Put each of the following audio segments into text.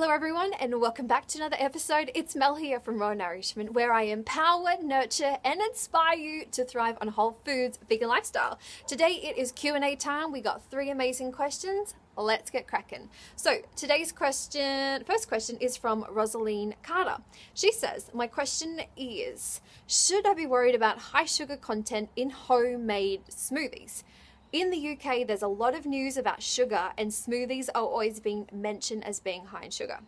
Hello, everyone, and welcome back to another episode. It's Mel here from Raw Nourishment, where I empower, nurture, and inspire you to thrive on whole foods, vegan lifestyle. Today it is Q and A time. We got three amazing questions. Let's get cracking. So today's question, first question, is from Rosaline Carter. She says, "My question is, should I be worried about high sugar content in homemade smoothies?" In the UK, there's a lot of news about sugar, and smoothies are always being mentioned as being high in sugar.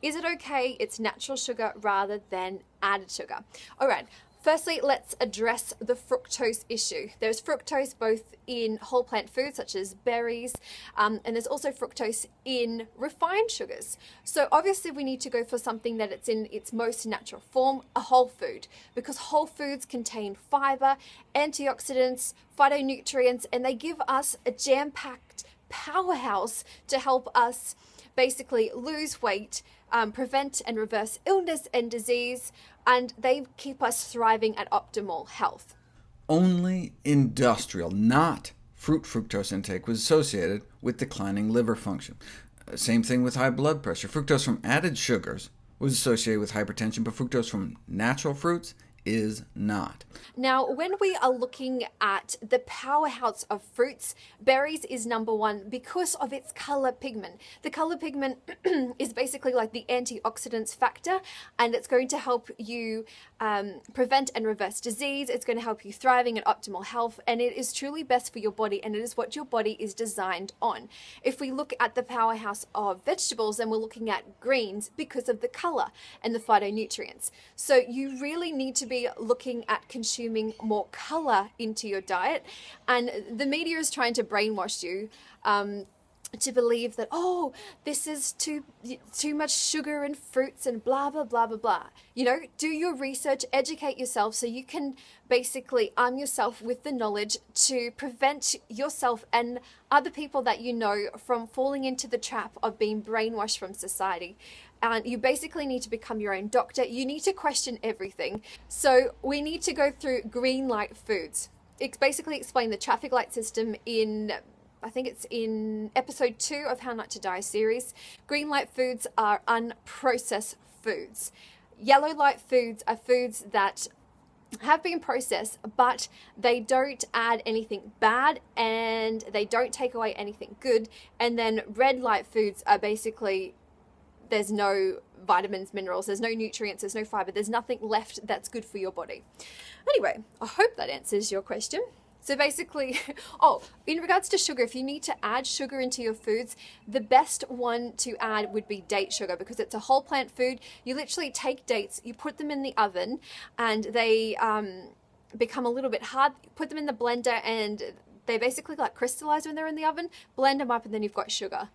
Is it okay it's natural sugar rather than added sugar? All right, Firstly, let's address the fructose issue. There's fructose both in whole plant foods such as berries, um, and there's also fructose in refined sugars. So obviously, we need to go for something that it's in its most natural form, a whole food, because whole foods contain fiber, antioxidants, phytonutrients, and they give us a jam-packed powerhouse to help us basically lose weight, um, prevent and reverse illness and disease, and they keep us thriving at optimal health. Only industrial, not fruit fructose intake was associated with declining liver function. Uh, same thing with high blood pressure. Fructose from added sugars was associated with hypertension, but fructose from natural fruits is not. Now, when we are looking at the powerhouse of fruits, berries is number one because of its color pigment. The color pigment is basically like the antioxidants factor, and it's going to help you um, prevent and reverse disease. It's going to help you thriving and optimal health, and it is truly best for your body, and it is what your body is designed on. If we look at the powerhouse of vegetables, then we're looking at greens because of the color and the phytonutrients. So you really need to be be looking at consuming more color into your diet. And the media is trying to brainwash you. Um, to believe that oh this is too too much sugar and fruits and blah blah blah blah blah you know do your research educate yourself so you can basically arm yourself with the knowledge to prevent yourself and other people that you know from falling into the trap of being brainwashed from society and you basically need to become your own doctor. You need to question everything. So we need to go through green light foods. It's basically explain the traffic light system in I think it's in episode two of How Not to Die series. Green light foods are unprocessed foods. Yellow light foods are foods that have been processed, but they don't add anything bad and they don't take away anything good. And then red light foods are basically there's no vitamins, minerals, there's no nutrients, there's no fiber, there's nothing left that's good for your body. Anyway, I hope that answers your question. So basically, oh, in regards to sugar, if you need to add sugar into your foods, the best one to add would be date sugar because it's a whole plant food. You literally take dates, you put them in the oven, and they um, become a little bit hard. Put them in the blender, and they basically like crystallize when they're in the oven. Blend them up, and then you've got sugar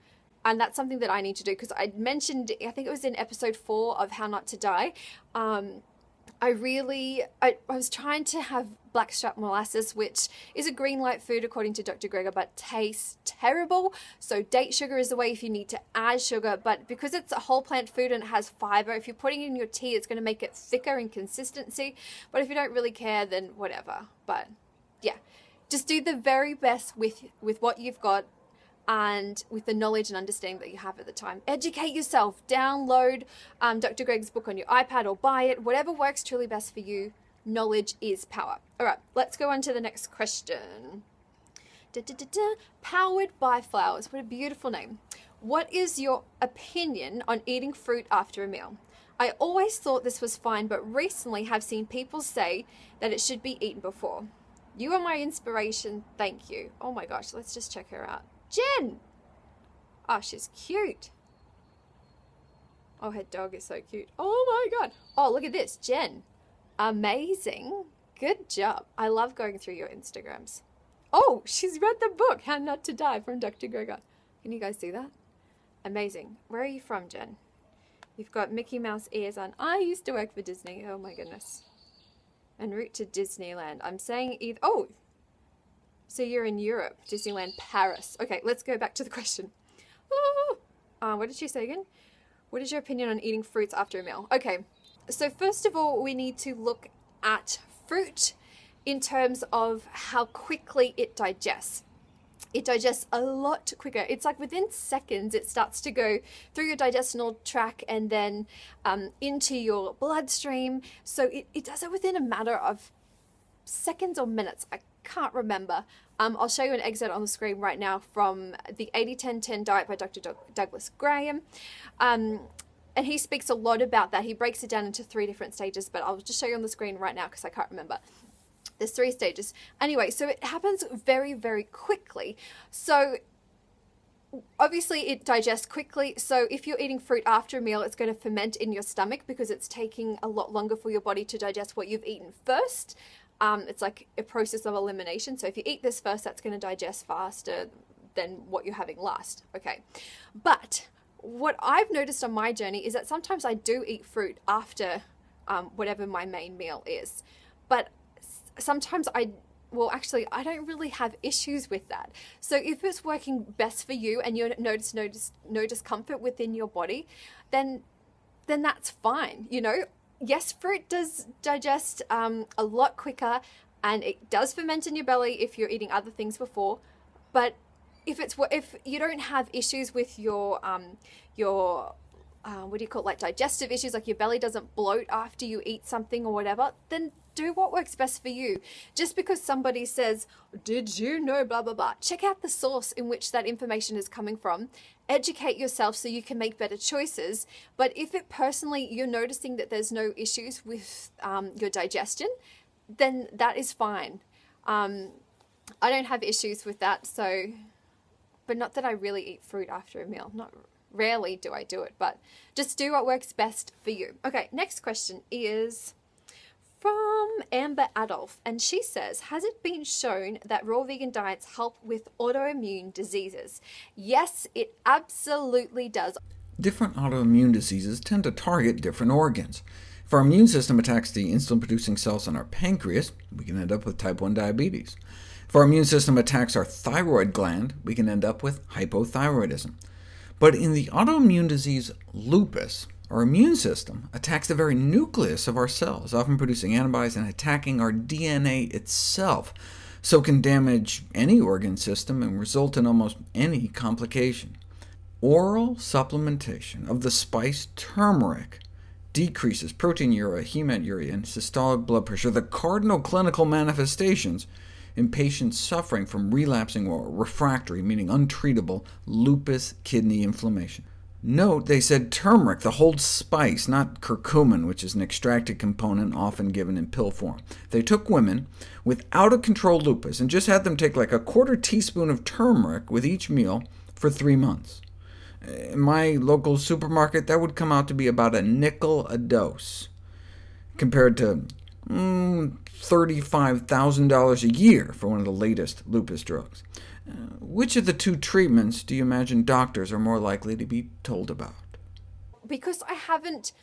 and that's something that I need to do because I mentioned, I think it was in episode four of How Not to Die. Um, I really, I, I was trying to have blackstrap molasses, which is a green light food according to Dr. Greger, but tastes terrible. So date sugar is the way if you need to add sugar, but because it's a whole plant food and it has fiber, if you're putting it in your tea, it's going to make it thicker in consistency. But if you don't really care, then whatever. But yeah, just do the very best with with what you've got and with the knowledge and understanding that you have at the time. Educate yourself, download um, Dr. Greger's book on your iPad or buy it, whatever works truly best for you. Knowledge is power. All right, let's go on to the next question. Da, da, da, Powered by flowers. What a beautiful name. What is your opinion on eating fruit after a meal? I always thought this was fine, but recently have seen people say that it should be eaten before. You are my inspiration. Thank you. Oh my gosh, let's just check her out. Jen! Oh, she's cute. Oh, her dog is so cute. Oh my god. Oh, look at this. Jen. Amazing. Good job. I love going through your Instagrams. Oh, she's read the book, How Not to Die from Dr. Greger. Can you guys see that? Amazing. Where are you from, Jen? You've got Mickey Mouse ears on. I used to work for Disney. Oh my goodness. En route to Disneyland. I'm saying either. Oh, so you're in Europe, Disneyland Paris. Okay, let's go back to the question. Uh, what did she say again? What is your opinion on eating fruits after a meal? Okay, so first of all, we need to look at fruit in terms of how quickly it digests. it digests a lot quicker. It's like within seconds, it starts to go through your digestional tract and then um, into your bloodstream. So it, it does it within a matter of seconds or minutes. I can't remember. Um, I'll show you an excerpt on the screen right now from the 80 10 10 diet by Dr. Douglas Graham. Um, and he speaks a lot about that. He breaks it down into three different stages, but I'll just show you on the screen right now because I can't remember. There's three stages. Anyway, so it happens very, very quickly. So obviously it digests quickly so if you're eating fruit after a meal it's going to ferment in your stomach because it's taking a lot longer for your body to digest what you've eaten first um, it's like a process of elimination. So if you eat this first that's going to digest faster than what you're having last okay? But what i've noticed on my journey is that sometimes i do eat fruit after um, whatever my main meal is. But sometimes I well actually i don't really have issues with that. So if it's working best for you and you notice notice no discomfort within your body then then that's fine you know yes fruit does digest um, a lot quicker and it does ferment in your belly if you're eating other things before but if it's if you don't have issues with your um, your uh, what do you call it, like digestive issues, like your belly doesn't bloat after you eat something or whatever, then do what works best for you. Just because somebody says, Did you know, blah, blah, blah, check out the source in which that information is coming from. Educate yourself so you can make better choices. But if it personally, you're noticing that there's no issues with um, your digestion, then that is fine. Um, I don't have issues with that, so, but not that I really eat fruit after a meal. Not rarely do I do it, but just do what works best for you. Okay, next question is from Amber Adolf, and she says, Has it been shown that raw vegan diets help with autoimmune diseases? Yes, it absolutely does. Different autoimmune diseases tend to target different organs. If our immune system attacks the insulin-producing cells in our pancreas, we can end up with type 1 diabetes. If our immune system attacks our thyroid gland, we can end up with hypothyroidism. But in the autoimmune disease lupus, our immune system attacks the very nucleus of our cells, often producing antibodies and attacking our DNA itself, so can damage any organ system and result in almost any complication. Oral supplementation of the spice turmeric decreases proteinuria, hematuria, and systolic blood pressure, the cardinal clinical manifestations in patients suffering from relapsing or refractory, meaning untreatable, lupus kidney inflammation. Note they said turmeric, the whole spice, not curcumin, which is an extracted component often given in pill form. They took women with out-of-control lupus and just had them take like a quarter teaspoon of turmeric with each meal for three months. In my local supermarket, that would come out to be about a nickel a dose, compared to mm, $35,000 a year for one of the latest lupus drugs. Which of the two treatments do you imagine doctors are more likely to be told about? Because I haven't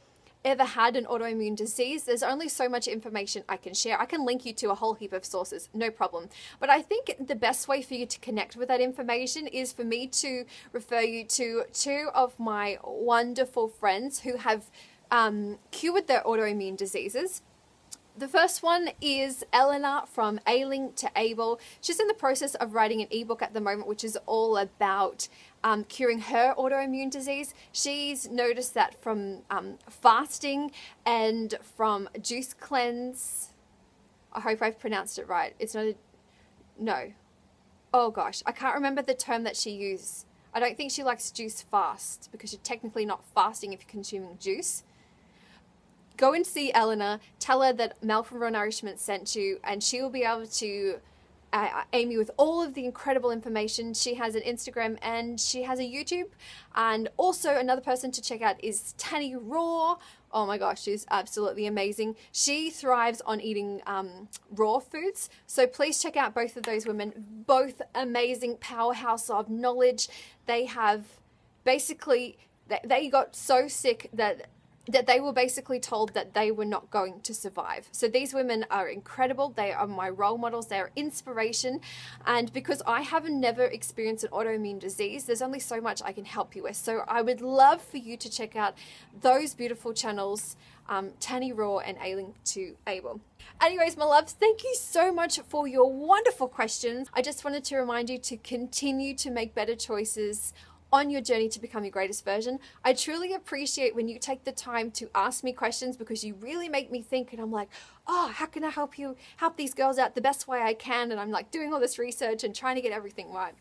ever had an autoimmune disease, there's only so much information I can share. I can link you to a whole heap of sources, no problem. But I think the best way for you to connect with that information is for me to refer you to two of my wonderful friends who have um, cured their autoimmune diseases. The first one is Eleanor from Ailing to Able. She's in the process of writing an ebook at the moment, which is all about um, curing her autoimmune disease. She's noticed that from um, fasting and from juice cleanse. I hope I've pronounced it right. It's not a. No. Oh gosh, I can't remember the term that she used. I don't think she likes juice fast because you're technically not fasting if you're consuming juice go and see Eleanor, tell her that Mel from Nourishment sent you, and she will be able to uh, aim you with all of the incredible information. She has an Instagram and she has a YouTube. And also another person to check out is Tanny Raw. Oh my gosh, she's absolutely amazing. She thrives on eating um, raw foods, so please check out both of those women. Both amazing powerhouse of knowledge. They have basically, they got so sick that that they were basically told that they were not going to survive. So these women are incredible. They are my role models. They are inspiration. And because I have never experienced an autoimmune disease, there's only so much I can help you with. So I would love for you to check out those beautiful channels. um, Tanny Raw and Ailing to Able. Anyways, my loves, thank you so much for your wonderful questions. I just wanted to remind you to continue to make better choices on your journey to become your greatest version. I truly appreciate when you take the time to ask me questions because you really make me think and I'm like, "Oh, how can I help you help these girls out the best way I can?" and I'm like doing all this research and trying to get everything right.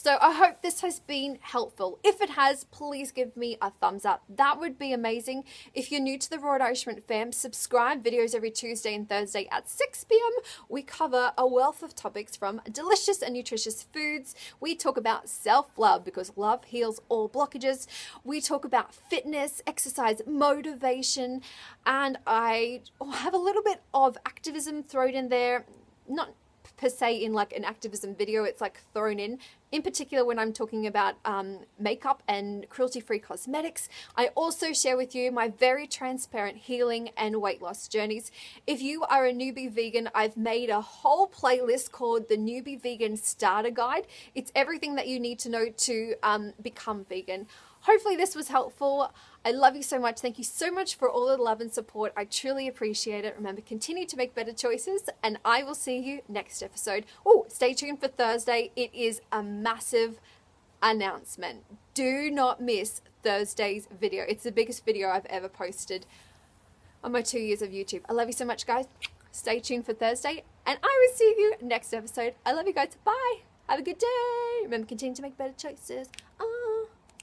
So I hope this has been helpful. If it has, please give me a thumbs up. That would be amazing. If you're new to the Raw Nourishment fam, subscribe videos every Tuesday and Thursday at 6 p.m. We cover a wealth of topics from delicious and nutritious foods. We talk about self-love because love heals all blockages. We talk about fitness, exercise, motivation, and I have a little bit of activism thrown in there. Not per se in like an activism video, it's like thrown in. In particular, when I'm talking about um, makeup and cruelty free cosmetics, I also share with you my very transparent healing and weight loss journeys. If you are a newbie vegan, I've made a whole playlist called the Newbie Vegan Starter Guide. It's everything that you need to know to um, become vegan. Hopefully, this was helpful. I love you so much. Thank you so much for all the love and support. I truly appreciate it. Remember, continue to make better choices, and I will see you next episode. Oh, stay tuned for Thursday. It is a massive announcement. Do not miss Thursday's video. It's the biggest video I've ever posted on my two years of YouTube. I love you so much, guys. Stay tuned for Thursday, and I will see you next episode. I love you guys. Bye. Have a good day. Remember, continue to make better choices. Uh,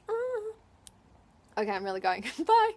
uh. Okay, I'm really going. Bye.